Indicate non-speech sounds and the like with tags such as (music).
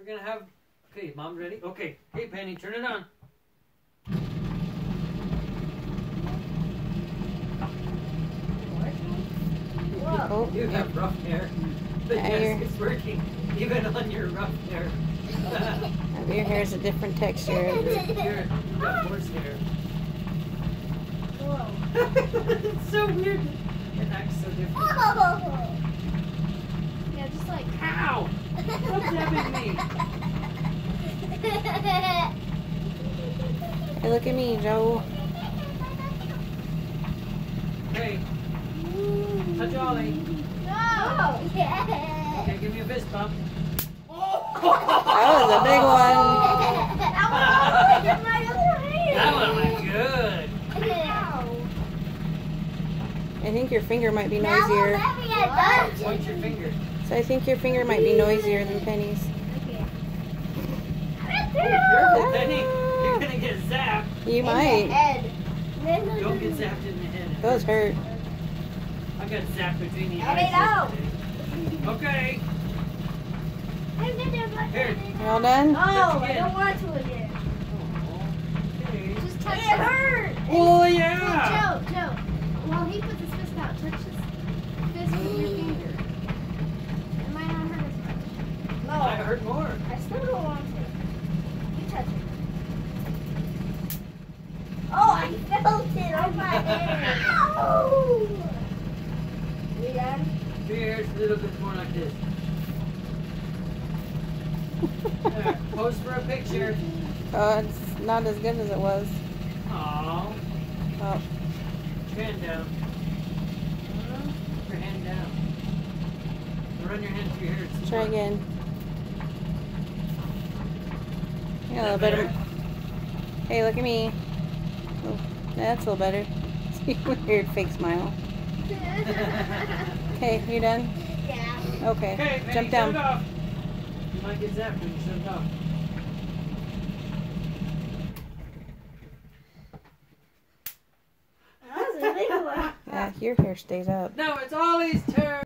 We're gonna have. Okay, mom ready? Okay. Hey, Penny, turn it on. Oh. Whoa. You have rough hair. But Yeah, yes, you're- it's working. Even on your rough hair. Your hair is a different texture. You're, you horse hair. Whoa. (laughs) it's so weird. It acts so different. Whoa. (laughs) Yeah, just like. Ow! Stop jabbing me. Hey, look at me, Jo. Hey, touch Ollie. No. Yeah. Okay, give me a fist bump. Oh. That was a big one. That was my other hand. That one went good. I think your finger might be Now noisier. let me get done. Point your finger. So I think your finger might be noisier than Penny's. Okay. Careful, Penny. You're gonna get zapped. You In the might. head. Don't get zapped in the head. Those hurt. I got zapped between the eyes. Okay. Here. All done? No, I don't want to again. Okay. Just touch it. hurt. Oh yeah. Jo, Jo, while he puts his fist out, touch his fist with your finger. It might not hurt as much. I hurt more. I still don't want to. You touch it. Oh, I felt it on my hand. Ow! (laughs) We done? Here's a little bit more like this. There, (laughs) pose for a picture. Oh, it's not as good as it was. Aww. Oh, Put your hand down. Put your hand down. Run your hand through your hair. Try more. again. Yeah, a little that better. Hey, look at me. Oh, that's a little better. (laughs) See weird fake smile. (laughs) Okay, you done? Yeah. Okay, Okay, Penny, jump down. it off. You might get zapped when you shut it off. That was a big one. Yeah, your hair stays up. No, it's Ollie's turn.